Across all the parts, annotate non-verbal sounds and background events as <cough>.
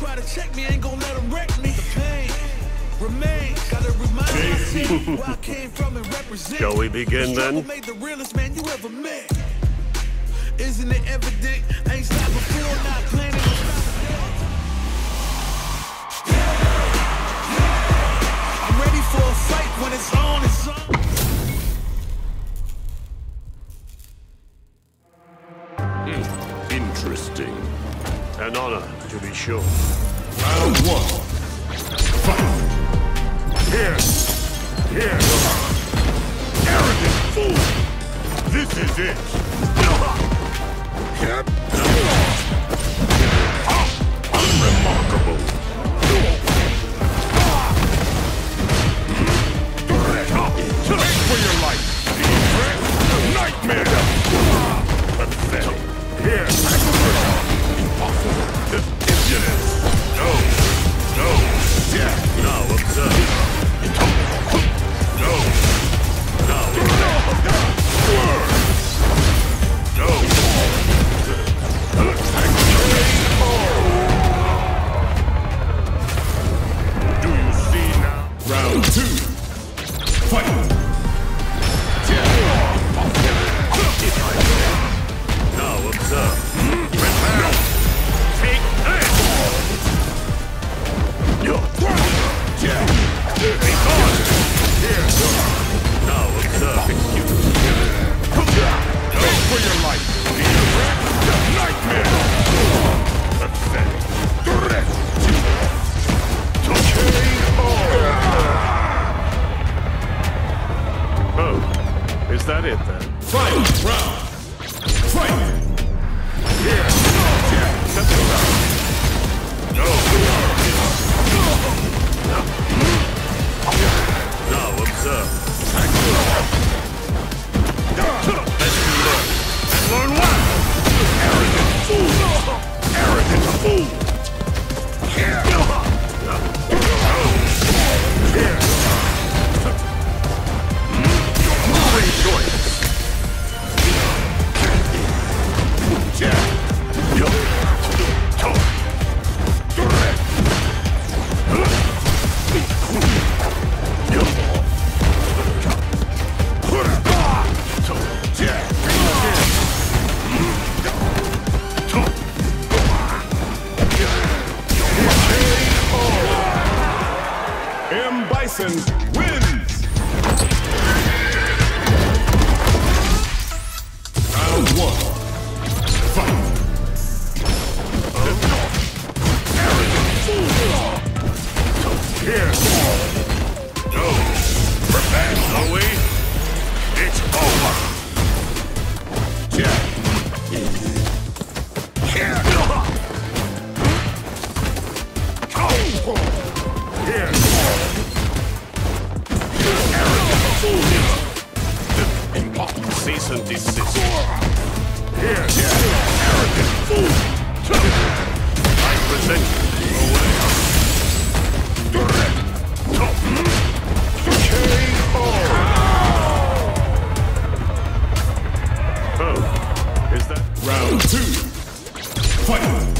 try to check me, ain't gonna let them wreck me. The pain remains. Gotta remind myself <laughs> where I came from and represent. Shall we begin The then? made the realest man you ever met. Isn't it evident? I ain't stopped before, not planning on stopping. I'm ready for a fight when it's on, it's on. Hmm. Interesting. An honor, to be sure. Round one. Fight. Here! Here! Arrogant fool! This is it! Round two. Fight.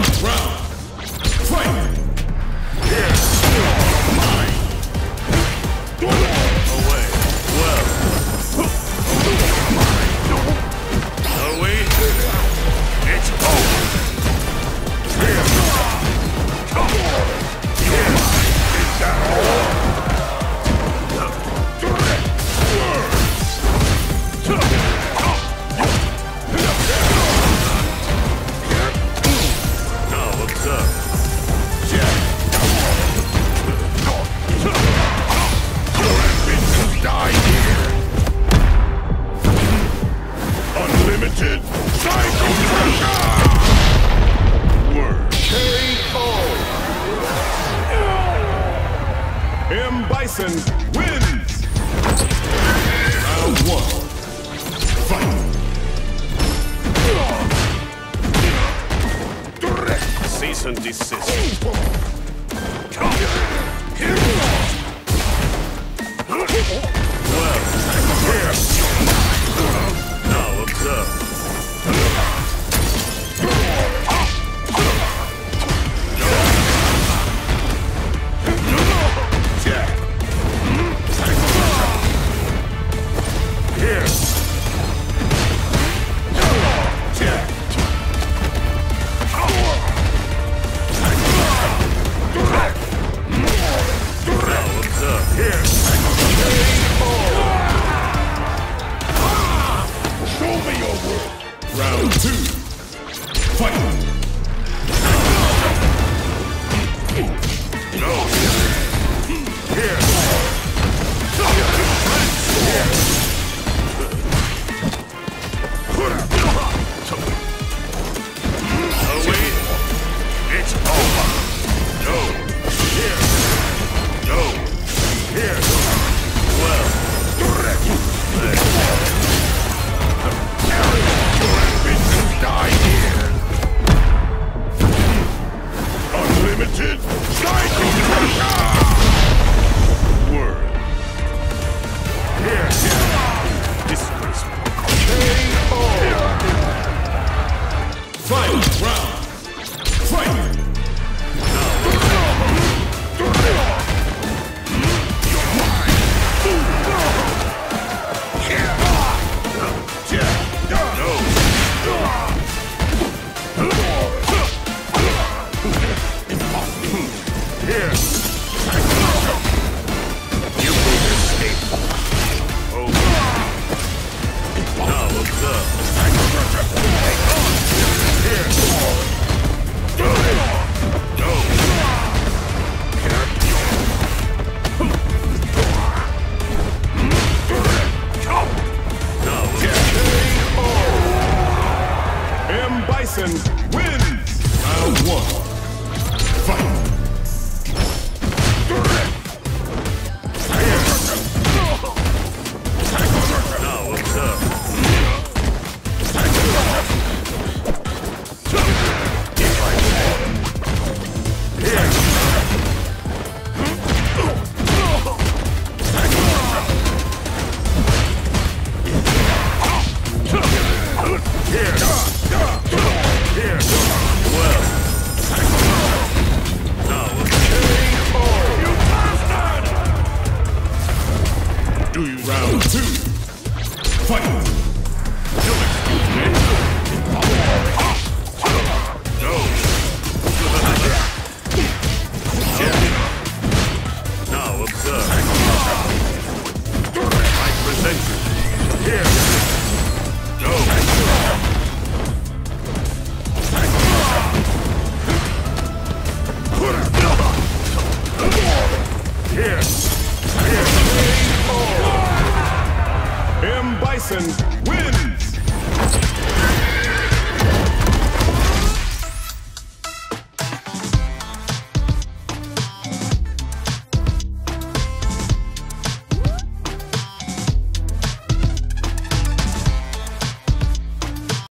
Round.